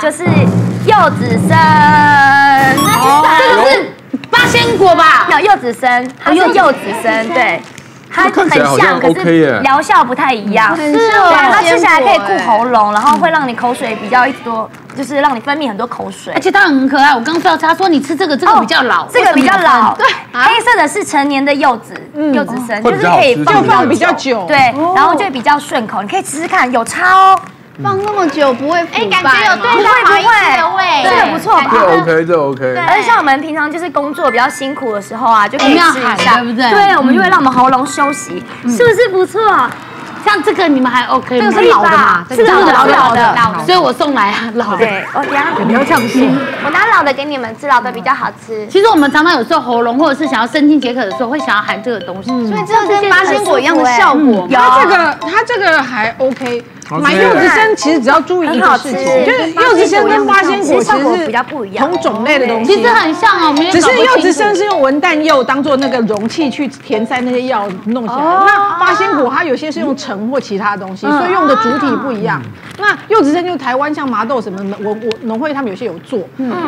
就是柚子参，这个是八仙果吧？有柚子生，它是柚子。生，对。它很像，可是疗效不太一样。是哦，它吃起来可以固喉咙，然后会让你口水比较一直多，就是让你分泌很多口水。而。且它很可爱。我刚刚说他说你吃这个，这个比较老，哦这个比较老，对，黑色的是成年的柚子，柚子生就是可以放放比较久。对，然后就会比较顺口，你可以吃吃看，有差哦，放那么久不会腐哎，感败吗觉有对不会不到好意思的会，味，这个不错吧？这 OK，这 OK。而且像我们平常就是工作比较辛苦的时候啊，就可以吃一下，喊对不对对，我们就会让我们喉咙休息，是不是不错？像这个你们还 OK 吗？这个是老的嘛这个是老的，这个是老的老的，所以我送来啊老的。对，我等下 你要这样说，我拿老的给你们吃，老的比较好吃。其实我们常常有时候喉咙或者是想要生津解渴的时候，会想要含这个东西。所以这个跟八仙果一样的效果吗？它这个它这个还 OK。买柚子参其实只要注意一个事情，就是柚子参跟八仙果其实比较不一样同种类的东西。其实很像哦，只是柚子参是用文旦柚当做那个容器去填塞那些药弄起来，那八仙果它有些是用橙或其他东西，所以用的主体不一样。那柚子参就台湾像麻豆什么的，我我农会他们有些有做。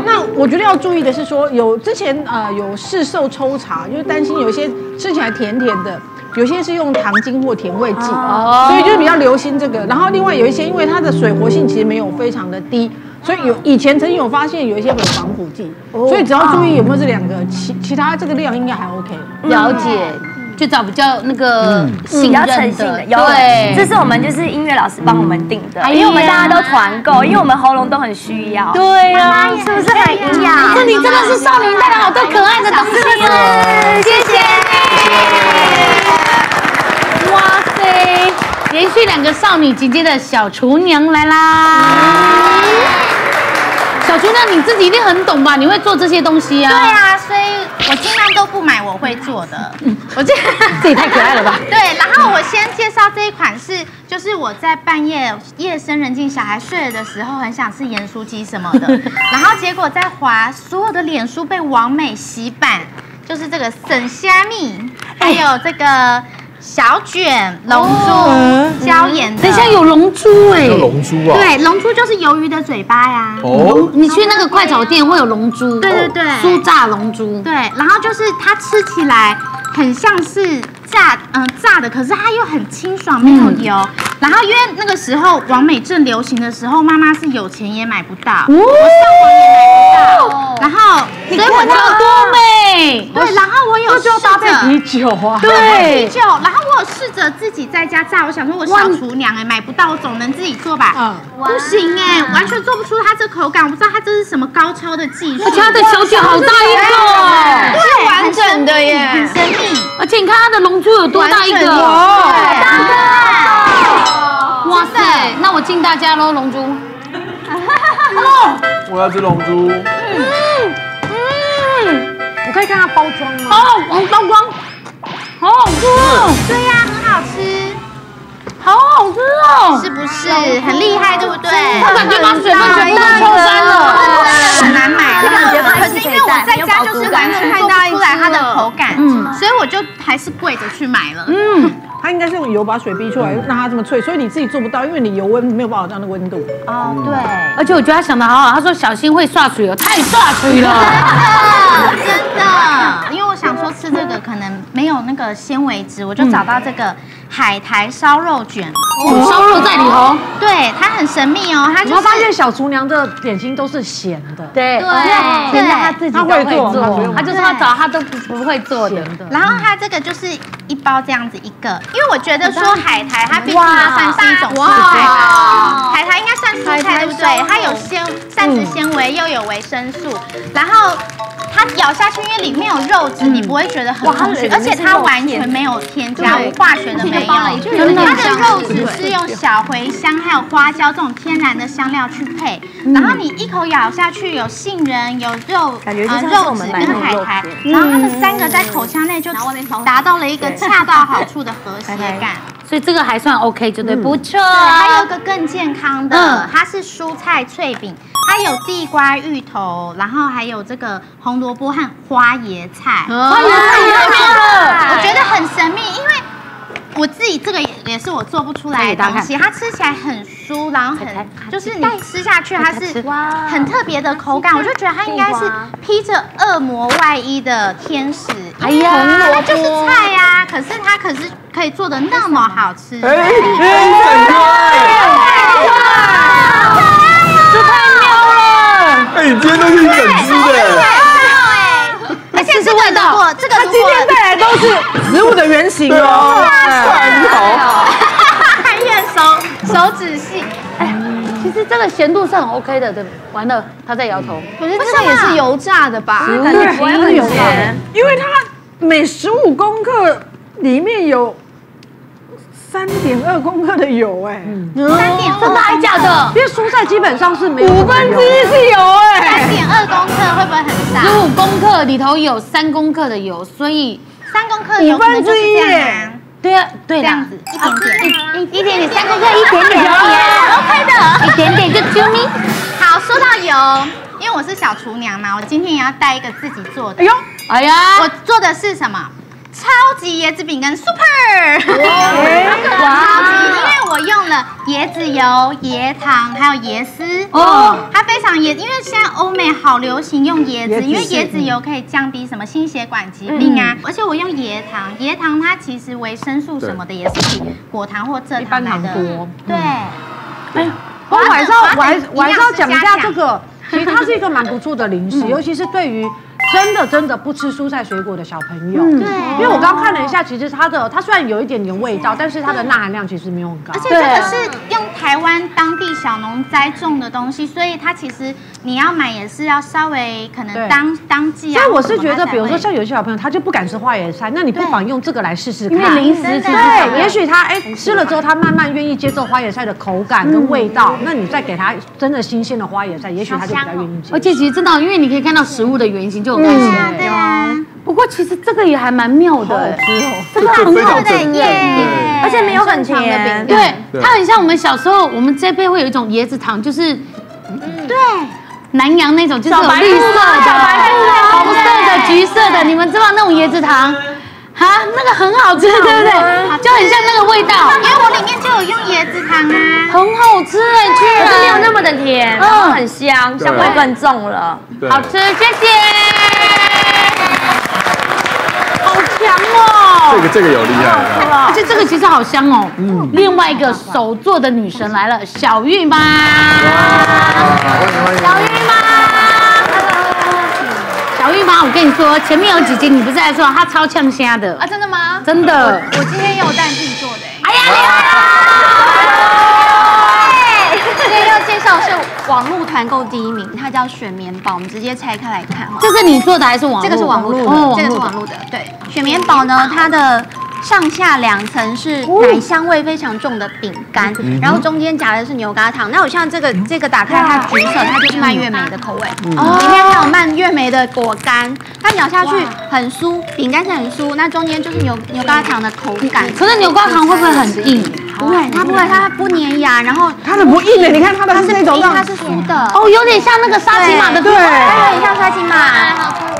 那我觉得要注意的是说，有之前呃有市售抽查，就是担心有些吃起来甜甜的。有些是用糖精或甜味剂，所以就是比较流行这个。然后另外有一些，因为它的水活性其实没有非常的低，所以有以前曾经有发现有一些有防腐剂，所以只要注意有没有这两个，其其他这个量应该还 OK。了解，就找比较那个信比较任诚信的，有，对，这是我们就是音乐老师帮我们订的，因为我们大家都团购，因为我们喉咙都很需要，对呀。是不是很营养？这你真的是少年带来好多可爱的东西哦，谢谢。哇塞！连续两个少女姐姐的小厨娘来啦！小厨娘你自己一定很懂吧？你会做这些东西啊？对啊，所以我尽量都不买我会做的。我这 这也太可爱了吧！对，然后我先介绍这一款是，就是我在半夜夜深人静，小孩睡了的时候，很想吃盐酥鸡什么的，然后结果在滑所有的脸书被王美洗版，就是这个沈虾米，还有这个小卷龙珠椒盐的。等一下有龙珠哎、有龙珠啊。对，龙珠就是鱿鱼的嘴巴呀。哦，你去那个快炒店会有龙珠，对对对酥炸龙珠，对，然后就是它吃起来很像是炸，嗯、炸的，可是它又很清爽，没有油。然后因为那个时候王美正流行的时候，妈妈是有钱也买不到，我上网也买不到，然后所以我就多美！对，然后我有试搭配啤。酒啊，对，啤酒，然后我有试着自己在家炸，我想说我小厨娘哎、买不到，我总能自己做吧。嗯不行哎、完全做不出它这口感，我不知道它这是什么高超的技术。而且它的小卷好大一个哦，对，完整的耶很神秘。而且你看它的龙珠有多大一个？哇敬大家喽，龙珠。我要吃龙珠。嗯嗯我可以看它包装吗？哦，红包装，好好吃哦，对呀、很好吃，好好吃哦！是不是很厉害？对不对？我感觉把水分全部都抽干了。很难买，可是因为我在家就是完全我就还是跪着去买了。嗯它应该是用油把水逼出来，让它这么脆，所以你自己做不到，因为你油温没有办法到那个温度。哦，对，而且我觉得他想的好好，他说小心会刷水哦，太刷水了。真的，真的因为我想说吃这个可能没个纤维质，我就找到这个海苔烧肉卷，有烧肉在里头，对，它很神秘哦，它就是你会发现小厨娘的点心都是咸的，对。对。甜的他自己会做他就是他找他都不不会做的。然后它这个就是一包这样子一个，因为我觉得说海苔它毕竟它算是一种蔬菜吧，海苔应该算蔬菜对不对？它有纤维又有维生素，然后。它咬下去，因为里面有肉质，你不会觉得很空虚，而且它完全没有添加物，化学的没有。它的肉质是用小茴香还有花椒这种天然的香料去配，然后你一口咬下去，有杏仁，有肉，感觉就像是肉质跟海苔，然后它们三个在口腔内就达到了一个恰到好处的和谐感。所以这个还算 OK，就对，不错。对，还有一个更健康的，它是蔬菜脆饼，它有地瓜、芋头，然后还有这个红萝卜和花椰菜。花椰菜我觉得很神秘，因为我自己这个也也是我做不出来的东西，它吃起来很酥，然后很就是你吃下去它是很特别的口感，我就觉得它应该是披着恶魔外衣的天使。哎呀，它就是菜呀，可是它可是可以做的那么好吃。哎，很可爱。这太妙了！哎，你今天都是一整只的。是味道，这个他今天带来都是植物的原型哦。很好。还愿手手指细。其实这个咸度是很 OK 的，对不对？完了，他在摇头。可是这个也是油炸的吧？感觉不会很咸，因为它每十五公克里面有三点二公克的油，哎，三点真的还假的？因为蔬菜基本上是没有五分之一是油，哎，三点二公克会不会很大？十五公克里头有三公克的油，所以三公克有可能就是这样啊。对啊，对，这样子一点点，一点点三公克一点点，OK 的，一点点就啾咪。好，说到油，因为我是小厨娘嘛，我今天也要带一个自己做的。哎呦，哎呀，我做的是什么？超级椰子饼干 Super，哇。超级，因为我用了椰子油、椰糖还有椰丝。哦。哦，它非常椰，因为现在欧美好流行用椰子，因为椰子油可以降低什么心血管疾病啊，而且我用椰糖，椰糖它其实维生素什么的也是比果糖或蔗糖来的。多。对，哎，我还是要我还我还是要讲一下这个。个，其实它是一个蛮不错的零食，尤其是对于真的真的不吃蔬菜水果的小朋友。对因为我刚刚看了一下，其实它的它虽然有一点点味道，但是它的钠含量其实没有很高而。且这个是用台湾当地小农栽种的东西，所以它其实你要买也是要稍微可能当当季啊。所以我是觉得，比如说像有些小朋友，他就不敢吃花椰菜，那你不妨用这个来试试看。因为零食对，也许他哎吃了之后，他慢慢愿意接受花椰菜的口感跟味道，那你再给他真的新鲜的花椰菜，也许他就比较愿意接受。而且其实真的，因为你可以看到食物的原型就很开对心。啊对啊，不过其实这个也还蛮妙的，哎。这个非常对正耶，而且没有很甜，对，对。它很像我们小时候，我们这辈会有一种椰子糖，就是对，南洋那种，就是有绿色的、红色的、橘色的，你们知道那种椰子糖？哈，那个很好吃，对不对？就很像那个味道，因为我里面就有用椰子糖啊。很好吃哎，居可是没有那么的甜，然后很香，香味更重了。好吃，谢谢。好强哦！这个这个有厉害的，而且这个其实好香哦。嗯，另外一个手做的女神来了，小玉妈。小玉妈，小玉妈，我跟你说，前面有几集你不是在说她超呛虾的啊，真的吗？真的。我今天也有带自己做的欸。哎呀，厉害今天要介绍是网络团购第一名，它叫雪棉宝，我们直接拆开来看哈。这是你做的还是网络？这个是网络的，哦，这个是网络的。对，雪棉宝呢，它的上下两层是奶香味非常重的饼干，然后中间夹的是牛轧糖。那我像这个这个打开它橘色，它就是蔓越莓的口味，里面还有蔓越莓的果干，它咬下去很酥，饼干是很酥，那中间就是牛牛轧糖的口感。可是牛轧糖会不会很硬？不会，它不会，它不粘牙，然后它的不硬的，你看它的它是那种它是酥的。哦，有点像那个沙琪玛的对。它有点像沙琪玛，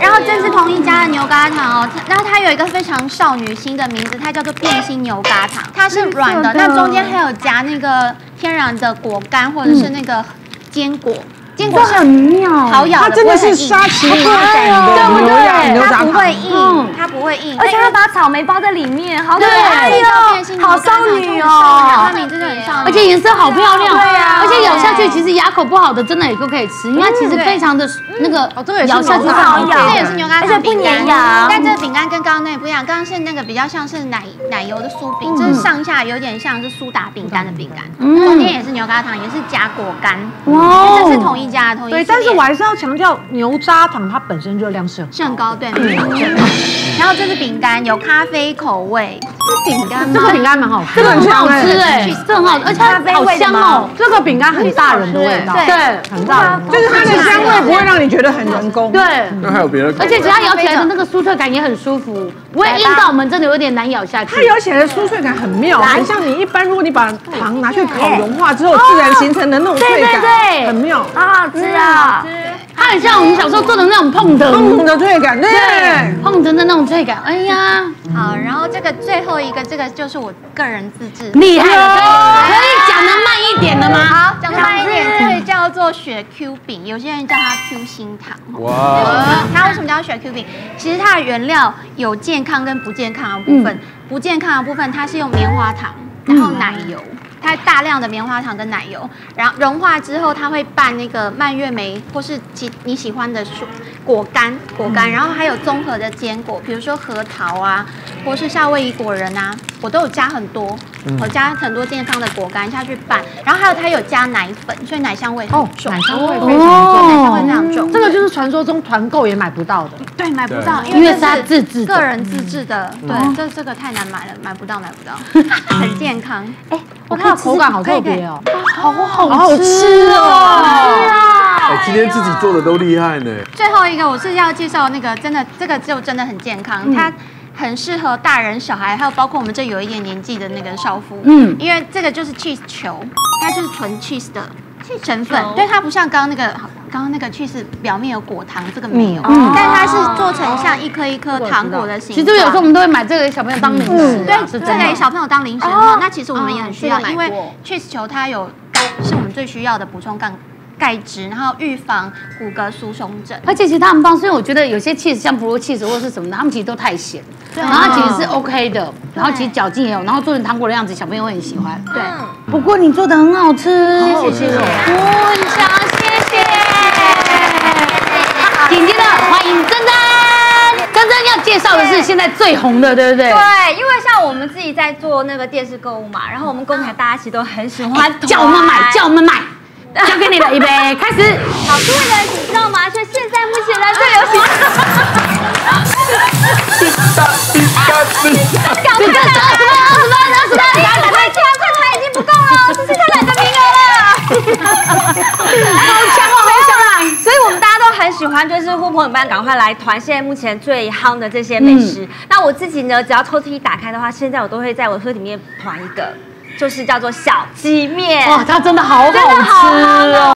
然后这是同一家的牛轧糖哦，它然后它有一个非常少女心的名字，它叫做变心牛轧糖，它是软的，那中间还有夹那个天然的果干或者是那个坚果，坚果是很妙。好咬的，它真的是沙琪玛感的牛羊牛它不会。硬，它不会硬，而且它把草莓包在里面，好可，爱哟。好少女它哦。很少女，而且颜色好漂亮，对呀而且咬下去其实牙口不好的真的也都可以吃，因为它其实非常的那个咬下去好咬。这也是牛轧而且不糖饼干。粘牙。但这个饼干跟刚刚那个不一样，刚刚是那个比较像是奶奶油的酥饼，这是上下有点像是苏打饼干的饼干，中间也是牛轧糖，也是夹果干，哇这是统一家的同一系对，但是我还是要强调，牛轧糖它本身热量是很是很高，对，没错。然后这是饼干，有咖啡口味，是饼干吗？这个饼干蛮好吃，这个很好吃哎。哎，这很好吃，而且它好香哦。这个饼干很大人的味道，对。对很大就是它的香味不会让你觉得很人工。对，那还有别的？而且只要咬起来的。那个酥脆感也很舒服，不会硬到我们真的有点难咬下去。它咬起来的酥脆感很妙，很像你一般如果你把糖拿去烤融化之后，自然形成的那种脆对对感，对很妙。好好吃啊！还它很像我们小时候做的那种碰的，碰的脆感，对，碰的的那种脆感。哎呀，好，然后这个最后一个，这个就是我个人自制的。厉害了！可以可以讲的慢一点的吗？好，讲慢一点，这个叫做雪 Q 饼，有些人叫它 Q 心糖。哇，它为什么叫雪 Q 饼？其实它的原料有健康跟不健康的部分。不健康的部分，它是用棉花糖，然后奶油，它大量的棉花糖跟奶油，然后融化之后，它会拌那个蔓越莓或是其你喜欢的蔬果干，果干，然后还有综合的坚果，比如说核桃啊，或是夏威夷果仁啊，我都有加很多，我加很多健康的果干下去拌，然后还有它有加奶粉，所以奶香味哦，奶。香味非常重。奶香味非常重，这个就是传说中团购也买不到的，对买不到，因为它这是自制的。个人自制的，对，这这个太难买了，买不到，买不到，很健康。哎，我看口感好特别哦，好好好好吃哦。哎，今天自己做的都厉害呢。最后一个我是要介绍那个，真的这个就真的很健康，它很适合大人小孩，还有包括我们这有一点年纪的那个少妇，嗯嗯，因为这个就是 cheese 球，它就是纯 cheese 的成分，对，它不像刚刚那个。刚刚那个 cheese 表面有果糖，这个没有，嗯但它是做成像一颗一颗糖果的形状。其实有时候我们都会买这个给小朋友当零食啊，对，这给。小朋友当零食哦。那其实我们也很需要，因为 cheese 球它有是我们最需要的补充钙钙质，然后预防骨骼疏松症。而且其实它很棒，所以我觉得有些 cheese 像不如 cheese 或者是什么的，他们其实都太咸，然后它其实是 OK 的，然后其实嚼劲也有，然后做成糖果的样子，小朋友会很喜欢。对，不过你做的很好吃，好吃。哦我很想谢谢。紧接着欢迎珍珍，珍珍要介绍的是现在最红的，对不对？对，因为像我们自己在做那个电视购物嘛，然后我们公台大家其实都很喜欢团，叫我们买，叫我们买，交给你了，预备开始。好，各位呢，你知道吗？就现在目前呢最流行。这个二十分，二十分，二十分，来，打快枪，快台已经不够了，只剩下两个名额了。好强哦，好强啊！所以我们大家都很喜欢，就是呼朋引伴赶快来团现在目前最夯的这些美食。那我自己呢，只要抽屉一打开的话，现在我都会在我的车里面团一个，就是叫做小鸡面。哇，它真的好好吃哦。